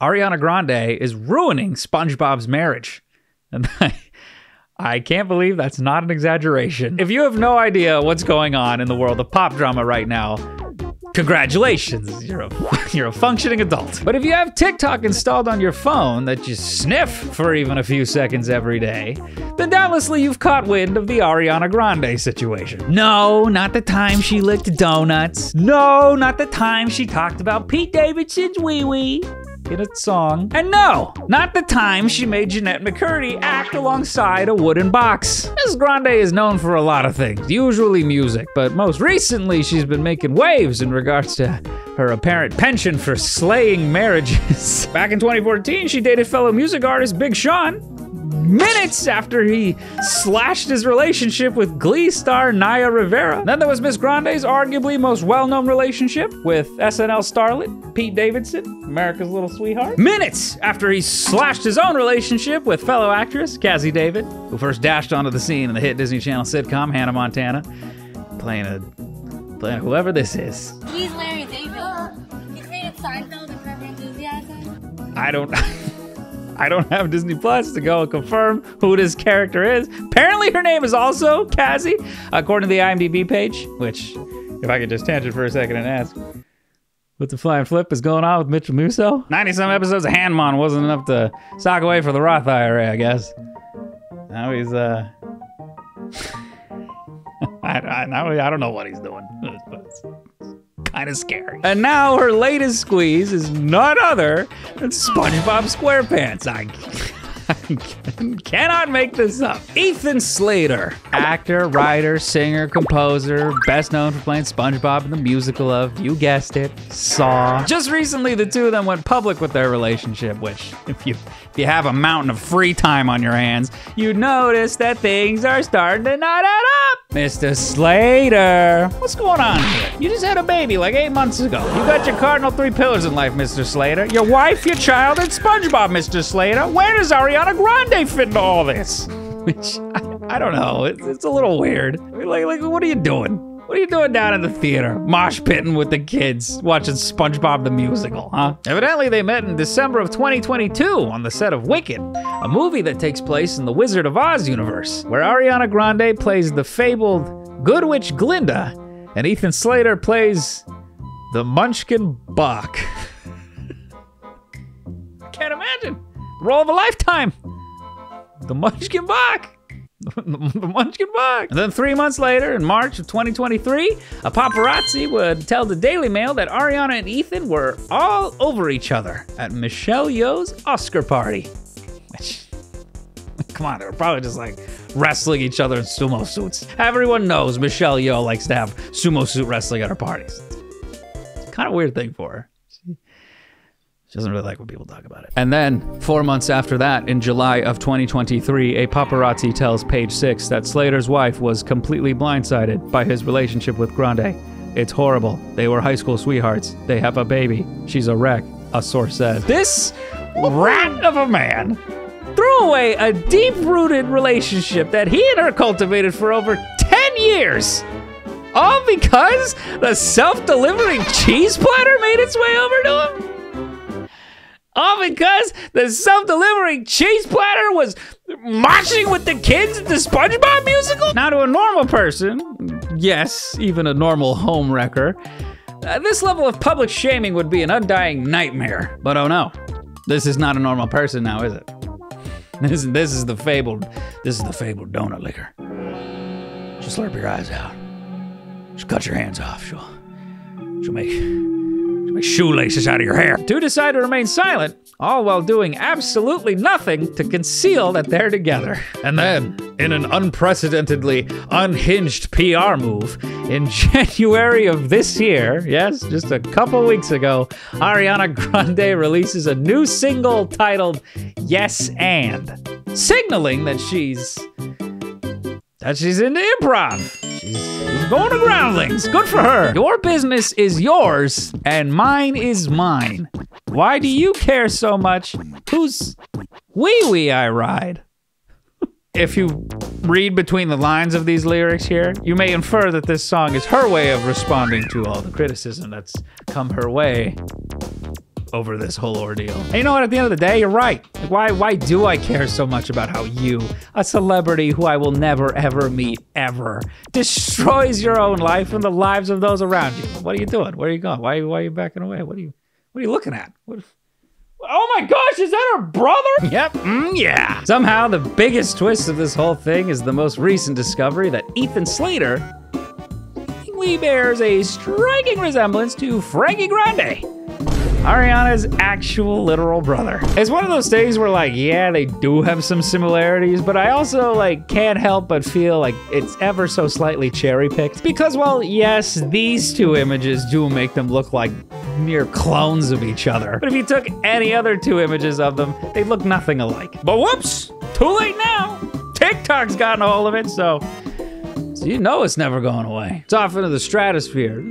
Ariana Grande is ruining SpongeBob's marriage. And I, I can't believe that's not an exaggeration. If you have no idea what's going on in the world of pop drama right now, congratulations, you're a, you're a functioning adult. But if you have TikTok installed on your phone that you sniff for even a few seconds every day, then doubtlessly you've caught wind of the Ariana Grande situation. No, not the time she licked donuts. No, not the time she talked about Pete Davidson's wee wee in a song. And no, not the time she made Jennette McCurdy act alongside a wooden box. Ms. Grande is known for a lot of things, usually music, but most recently she's been making waves in regards to her apparent penchant for slaying marriages. Back in 2014, she dated fellow music artist Big Sean, minutes after he slashed his relationship with Glee star Naya Rivera. Then there was Miss Grande's arguably most well-known relationship with SNL starlet Pete Davidson, America's Little Sweetheart. Minutes after he slashed his own relationship with fellow actress Cazzie David, who first dashed onto the scene in the hit Disney Channel sitcom Hannah Montana, playing a playing whoever this is. He's Larry David. He created Seinfeld and Curb Enthusiasm. I don't. I don't have Disney Plus to go confirm who this character is. Apparently, her name is also Cassie, according to the IMDb page. Which, if I could just tangent for a second and ask, what the flying flip is going on with Mitchell Musso? 90 some episodes of Handmon wasn't enough to sock away for the Roth IRA, I guess. Now he's, uh. I, I, now I don't know what he's doing. But it's kind of scary. And now her latest squeeze is none other than SpongeBob SquarePants. I, I cannot make this up. Ethan Slater, actor, writer, singer, composer, best known for playing SpongeBob in the musical of, you guessed it, Saw. Just recently, the two of them went public with their relationship, which, if you if you have a mountain of free time on your hands, you notice that things are starting to not add up. Mr. Slater, what's going on here? You just had a baby like eight months ago. You got your cardinal three pillars in life, Mr. Slater. Your wife, your child, and SpongeBob, Mr. Slater. Where does Ariana Grande fit into all this? Which, I, I don't know. It's, it's a little weird. Like, like, what are you doing? What are you doing down in the theater? Mosh pitting with the kids, watching SpongeBob the Musical, huh? Evidently, they met in December of 2022 on the set of Wicked, a movie that takes place in the Wizard of Oz universe, where Ariana Grande plays the fabled Good Witch Glinda, and Ethan Slater plays the Munchkin Boq. Can't imagine. Role of a lifetime. The Munchkin Boq. the Munchkin Boq. And then three months later, in March of 2023, a paparazzi would tell the Daily Mail that Ariana and Ethan were all over each other at Michelle Yeoh's Oscar party. Which, come on, they were probably just like wrestling each other in sumo suits. Everyone knows Michelle Yeoh likes to have sumo suit wrestling at her parties. It's kind of weird thing for her. She doesn't really like when people talk about it. And then, four months after that, in July of 2023, a paparazzi tells Page Six that Slater's wife was completely blindsided by his relationship with Grande. It's horrible. They were high school sweethearts. They have a baby. She's a wreck, a source says. This rat of a man threw away a deep rooted relationship that he and her cultivated for over 10 years. All because the self delivering cheese platter made its way over to him? All because the self-delivering cheese platter was marching with the kids at the SpongeBob musical? Now to a normal person, yes, even a normal home wrecker, uh, this level of public shaming would be an undying nightmare. But oh no, this is not a normal person now, is it? This, this is the fabled, this is the fabled donut licker. Just slurp your eyes out. Just cut your hands off. She'll, she'll make make shoelaces out of your hair. Two decide to remain silent, all while doing absolutely nothing to conceal that they're together. And then, in an unprecedentedly unhinged PR move, in January of this year, yes, just a couple weeks ago, Ariana Grande releases a new single titled Yes and, signaling that she's that she's into improv. She's going to groundlings. Good for her. Your business is yours, and mine is mine. Why do you care so much whose wee wee I ride? if you read between the lines of these lyrics here, you may infer that this song is her way of responding to all the criticism that's come her way over this whole ordeal. And you know what? At the end of the day, you're right. Like, why, why do I care so much about how you, a celebrity who I will never ever meet ever, destroys your own life and the lives of those around you? What are you doing? Where are you going? Why, why are you backing away? What are you, what are you looking at? What? Oh my gosh, is that her brother? Yep, mm, yeah. Somehow, the biggest twist of this whole thing is the most recent discovery that Ethan Slater bears a striking resemblance to Frankie Grande. Ariana's actual literal brother. It's one of those things where like, yeah, they do have some similarities, but I also like can't help but feel like it's ever so slightly cherry picked. Because well, yes, these two images do make them look like mere clones of each other. But if you took any other two images of them, they'd look nothing alike. But whoops, too late now. TikTok's gotten a hold of it, so so you know it's never going away. It's off into the stratosphere.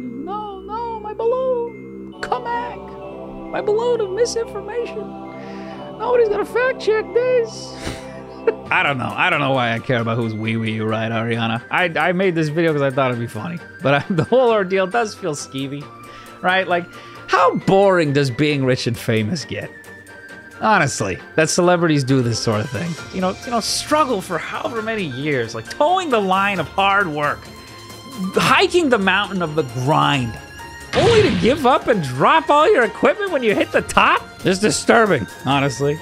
My balloon of misinformation. Nobody's gonna fact check this. I don't know. I don't know why I care about who's wee wee you Ariana. I, I made this video because I thought it'd be funny. But I, the whole ordeal does feel skeevy, right? Like, how boring does being rich and famous get? Honestly, that celebrities do this sort of thing. You know, you know, struggle for however many years, like towing the line of hard work, hiking the mountain of the grind, only to give up and drop all your equipment when you hit the top? It's disturbing, honestly.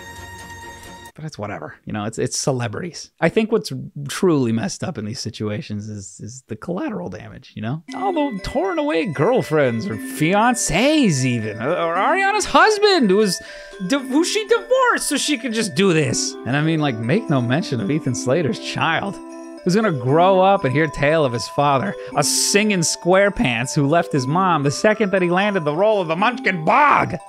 But it's whatever. You know, it's it's celebrities. I think what's truly messed up in these situations is is the collateral damage, you know? All the torn away girlfriends or fiancés even. Or Ariana's husband who was who she divorced so she could just do this. And I mean like make no mention of Ethan Slater's child who's gonna grow up and hear tale of his father, a singing squarepants who left his mom the second that he landed the role of the Munchkin Boq.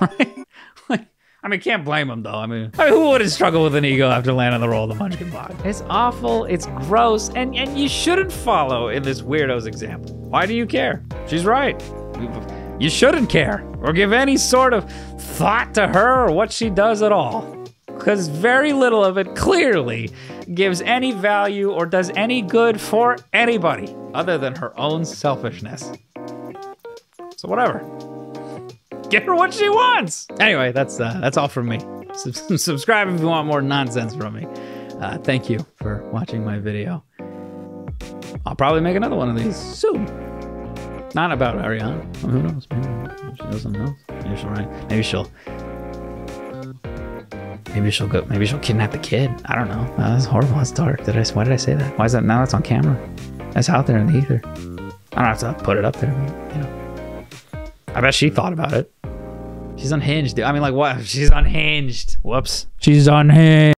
Right? Like, I mean, can't blame him though. I mean, I mean, who wouldn't struggle with an ego after landing the role of the Munchkin Boq? It's awful, it's gross, and, and you shouldn't follow in this weirdo's example. Why do you care? She's right. You shouldn't care or give any sort of thought to her or what she does at all because very little of it clearly gives any value or does any good for anybody other than her own selfishness. So whatever. Get her what she wants. Anyway, that's uh, that's all from me. Sub- subscribe if you want more nonsense from me. Uh, thank you for watching my video. I'll probably make another one of these soon. Not about Ariana. Who knows? Maybe she doesn't know. Maybe she'll write. Maybe she'll Maybe she'll go. Maybe she'll kidnap the kid. I don't know. Uh, that's horrible. That's dark. Did I? Why did I say that? Why is that now? That's on camera. That's out there in the ether. I don't have to put it up there. But, you know. I bet she thought about it. She's unhinged. Dude. I mean, like what? She's unhinged. Whoops. She's unhinged.